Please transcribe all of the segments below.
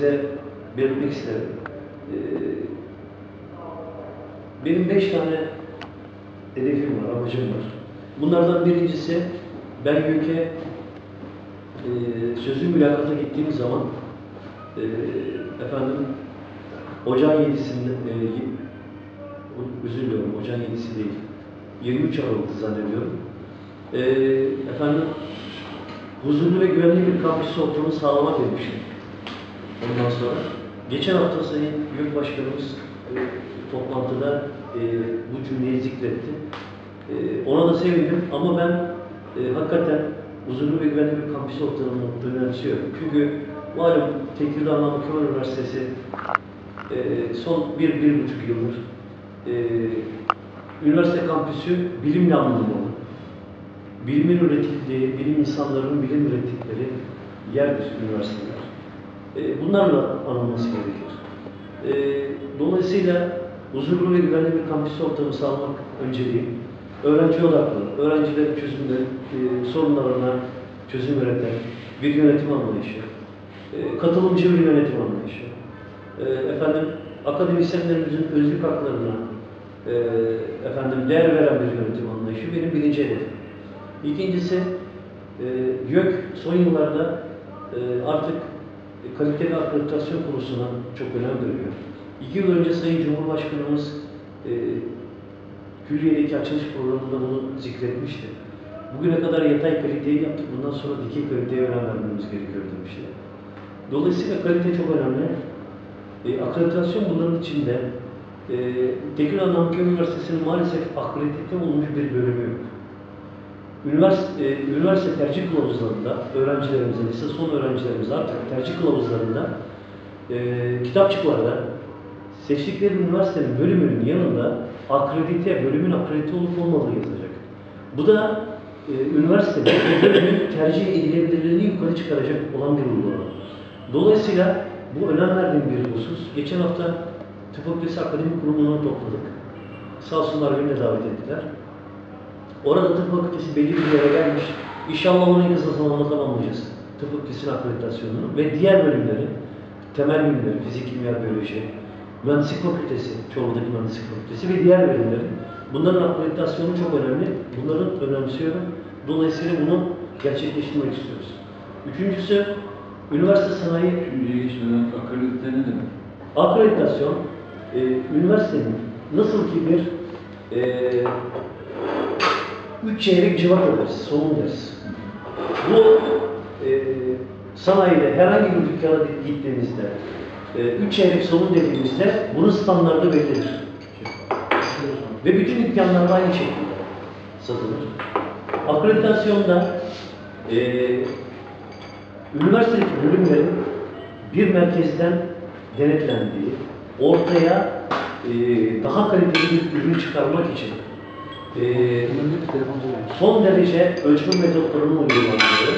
size belirtmek isterim. Ee, benim beş tane hedefim var, amacım var. Bunlardan birincisi ben YÖK'e e, sözlü mülakata gittiğim zaman e, efendim ocağın yedisinde e, y- özür diliyorum ocağın yedisi değil 23 Aralık'tı zannediyorum. E, efendim huzurlu ve güvenli bir kampüs ortamı sağlamak demişim. Ondan sonra geçen hafta Sayın YÖK Başkanımız e, toplantıda e, bu cümleyi zikretti. E, ona da sevindim ama ben e, hakikaten huzurlu ve güvenli bir kampüs ortamını önemsiyorum. Çünkü malum Tekirdağ Namık Kemal Üniversitesi e, son bir, bir buçuk yıldır e, üniversite kampüsü bilimle anılmalı. Bilimin üretildiği, bilim insanlarının bilim ürettikleri yerdir üniversiteler. E, bunlarla anılması gerekir. E, dolayısıyla huzurlu ve güvenli bir kampüs ortamı sağlamak önceliği. Öğrenci odaklı, öğrencilerin çözümleri, e, sorunlarına çözüm üreten bir yönetim anlayışı, e, katılımcı bir yönetim anlayışı, e, efendim akademisyenlerimizin özlük haklarına efendim değer veren bir yönetim anlayışı benim birinci hedefim. İkincisi, e, YÖK son yıllarda artık kaliteli akreditasyon konusuna çok önem veriyor. İki yıl önce Sayın Cumhurbaşkanımız e, Külliye'deki açılış programında bunu zikretmişti. Bugüne kadar yatay kaliteyi yaptık, bundan sonra dikey kaliteye önem vermemiz gerekiyor demişti. Dolayısıyla kalite çok önemli. E, akreditasyon bunların içinde. E, Tekirdağ Namık Üniversitesi'nin maalesef akredite olmuş bir bölümü yok. Üniversite, e, üniversite tercih kılavuzlarında öğrencilerimizin, lise son öğrencilerimiz artık tercih kılavuzlarında e, kitapçıklarda seçtikleri üniversitenin bölümünün yanında akredite, bölümün akredite olup olmadığı yazacak. Bu da e, üniversitede bölümün tercih edilebilirliğini yukarı çıkaracak olan bir uygulama. Dolayısıyla bu önem verdiğim bir husus. Geçen hafta Tıp Fakültesi Akademik Kurumu'nu topladık. Sağ olsunlar beni davet ettiler. Orada tıp fakültesi belli bir yere gelmiş. İnşallah onu en kısa zamanda tamamlayacağız. Tıp fakültesinin akreditasyonunu ve diğer bölümleri, temel bilimleri, fizik, kimya, biyoloji, mühendislik fakültesi, Çorlu'daki mühendislik fakültesi ve diğer bölümleri. Bunların akreditasyonu çok önemli. Bunların önemsiyorum. Dolayısıyla bunu gerçekleştirmek istiyoruz. Üçüncüsü, üniversite sanayi Üçüncüye geçmeden akredite ne demek? akreditasyon, e, üniversitenin nasıl ki bir e, üç çeyrek civata deriz, somun deriz. Bu e, sanayide herhangi bir dükkana gittiğimizde e, üç çeyrek somun dediğimizde bunun standardı bellidir. Ve bütün dükkanlarda aynı şekilde satılır. Akreditasyonda e, üniversitedeki bölümlerin bir merkezden denetlendiği, ortaya e, daha kaliteli bir ürün çıkarmak için e, son derece ölçme metotlarının uygulandığı,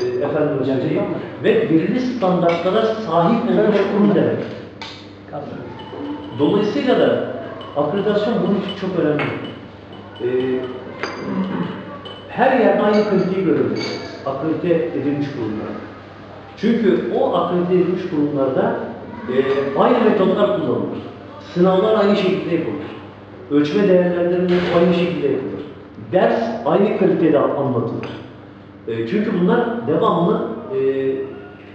e, efendim söyleyeyim, ve belirli standartlara sahip olmuş kurum demek. Dolayısıyla da akreditasyon bunun için çok önemli. E, her yerde aynı kaliteyi görebilirsiniz. Akredite edilmiş kurumlar. Çünkü o akredite edilmiş kurumlarda e, aynı metotlar kullanılır. Sınavlar aynı şekilde yapılır. Ölçme değerlendirmeleri aynı şekilde yapılır. Ders aynı kalitede anlatılır. E, çünkü bunlar devamlı e,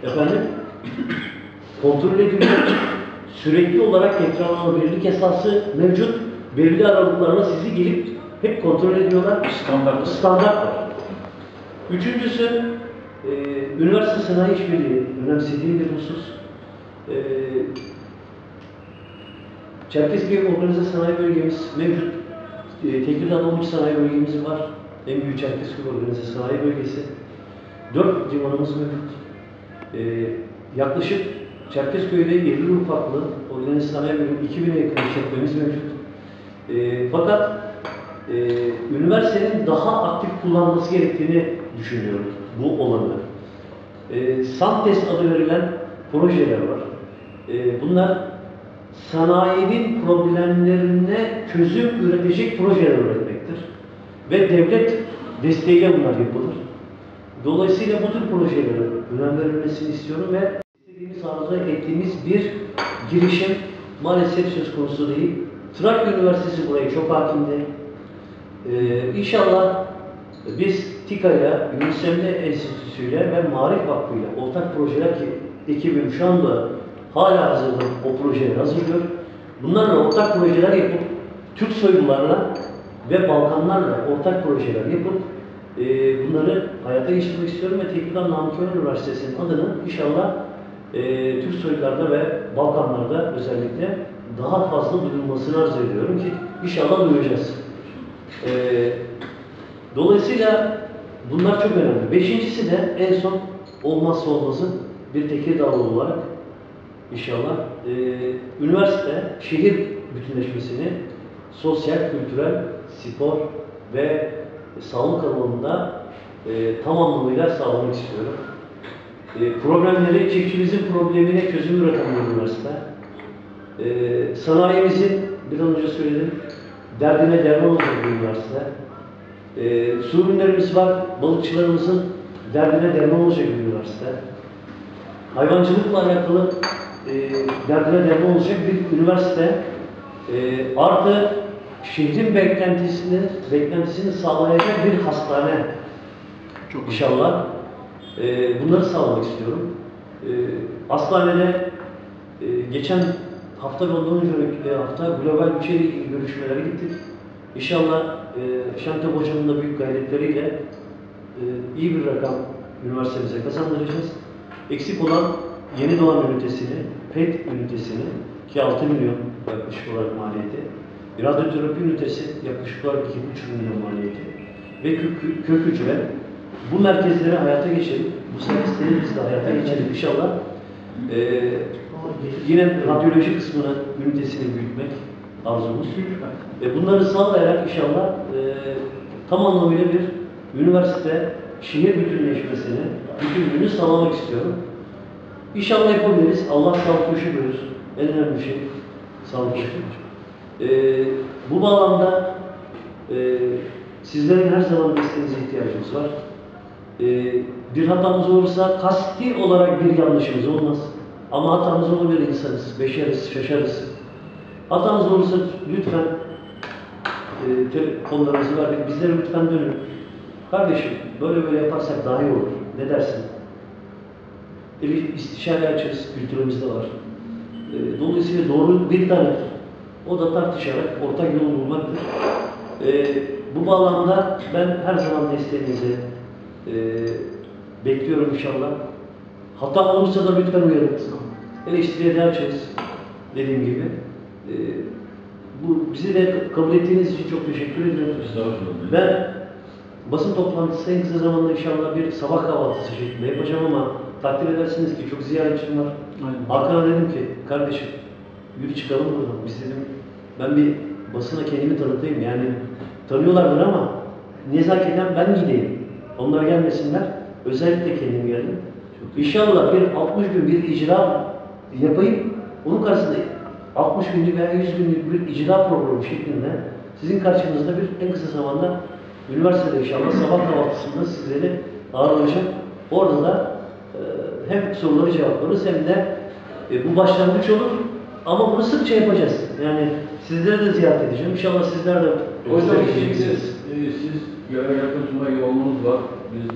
efendim kontrol ediliyor. Sürekli olarak tekrarlanabilirlik esası mevcut. Belirli aralıklarla sizi gelip hep kontrol ediyorlar. Standart. Standart var. Üçüncüsü, e, üniversite sanayi işbirliği önemsediği bir husus. E, Çerkezköy Organize Sanayi Bölgemiz mevcut. E, Tekirdağ Namık Sanayi Bölgemiz var. En büyük Çerkezköy Organize Sanayi Bölgesi. Dört limanımız mevcut. E, yaklaşık Çerkezköy'de 50 ufaklı organize sanayi bölümü 2000'e yakın işletmemiz mevcut. E, fakat e, üniversitenin daha aktif kullanması gerektiğini düşünüyorum bu olanı. E, Santes adı verilen projeler var. E, bunlar sanayinin problemlerine çözüm üretecek projeler üretmektir. Ve devlet desteğiyle bunlar yapılır. Dolayısıyla bu tür projelere önem verilmesini istiyorum ve İstediğimiz, arzu ettiğimiz bir girişim maalesef söz konusu değil. Trakya Üniversitesi buraya çok hakimdi. Ee, inşallah biz TİKA ile, Yunus Emre Enstitüsü ile ve Marif Vakfı ile ortak projeler ki ekibim şu anda hala hazırda o projeleri hazırlıyor. Bunlarla ortak projeler yapıp Türk soylularla ve Balkanlarla ortak projeler yapıp e, bunları hayata geçirmek istiyorum ve Tekirdağ Namık Kemal Üniversitesi'nin adını inşallah e, Türk soylularda ve Balkanlarda özellikle daha fazla duyulmasını arzu ediyorum ki inşallah duyacağız. E, dolayısıyla bunlar çok önemli. Beşincisi de en son olmazsa olmazı bir Tekirdağlı olarak inşallah e, üniversite şehir bütünleşmesini sosyal, kültürel, spor ve sağlık alanında e, tam anlamıyla sağlamak istiyorum. E, problemleri, çiftçimizin problemine çözüm üreten bir üniversite. E, sanayimizin, bir an önce söyledim, derdine derman olacak bir üniversite. E, su ürünlerimiz var, balıkçılarımızın derdine derman olacak bir üniversite. Hayvancılıkla alakalı e, derdine derman olacak bir üniversite. E, artı şehrin beklentisini, beklentisini sağlayacak bir hastane. Çok İnşallah. E, bunları sağlamak istiyorum. E, hastanede e, geçen hafta ve ondan önceki hafta global bütçeyle ilgili görüşmelere gittik. İnşallah e, Şantep Hocam'ın da büyük gayretleriyle e, iyi bir rakam üniversitemize kazandıracağız. Eksik olan yeni doğan ünitesini, PET ünitesini ki 6 milyon yaklaşık olarak maliyeti, radyoterapi ünitesi yaklaşık olarak 2,5 milyon maliyeti ve kök, kök hücre bu merkezleri hayata geçirip, bu servisleri biz de hayata geçirip inşallah e, yine radyoloji kısmını, ünitesini büyütmek arzumuz. E, bunları sağlayarak inşallah e, tam anlamıyla bir üniversite şehir bütünleşmesini, bütünlüğünü sağlamak istiyorum. İnşallah yapabiliriz. Allah sağlık şükür. En önemli şey sağlık şükür. E, bu bağlamda e, sizlerin her zaman desteğinize ihtiyacımız var. E, bir hatamız olursa kasti olarak bir yanlışımız olmaz. Ama hatamız olabilir insanız, beşeriz, şaşarız. Hatamız olursa lütfen e, telefonlarınızı verdik. Bizlere lütfen dönün. Kardeşim böyle böyle yaparsak daha iyi olur. Ne dersin? Bir istişare açarız. Kültürümüzde var. E, dolayısıyla doğru bir tane. O da tartışarak ortak yol bulmaktır. E, bu bağlamda ben her zaman desteğinizi e, bekliyorum inşallah. Hata olursa da lütfen uyarın. Eleştiriye de açarız. Dediğim gibi. E, bu bizi de kabul ettiğiniz için çok teşekkür ediyorum. Ben basın toplantısı en kısa zamanda inşallah bir sabah kahvaltısı şeklinde yapacağım ama takdir edersiniz ki çok ziyaretçim var. Aynen. Dedim ki kardeşim yürü çıkalım buradan. Biz dedim ben bir basına kendimi tanıtayım yani tanıyorlardır ama nezaketen ben gideyim. Onlar gelmesinler. Özellikle kendim geldim. İnşallah bir 60 gün bir icra yapayım. Onun karşısında 60 günlük veya 100 günlük bir icra programı şeklinde sizin karşınızda bir en kısa zamanda üniversitede inşallah sabah kahvaltısında sizleri ağırlayacağım. Orada da hem soruları cevaplarız hem de e, bu başlangıç olur. Ama bunu sıkça yapacağız. Yani sizleri de ziyaret edeceğim. İnşallah sizler de Hocam şimdi edeceksiniz. e, siz yakın sonra yoğunluğunuz var. Biz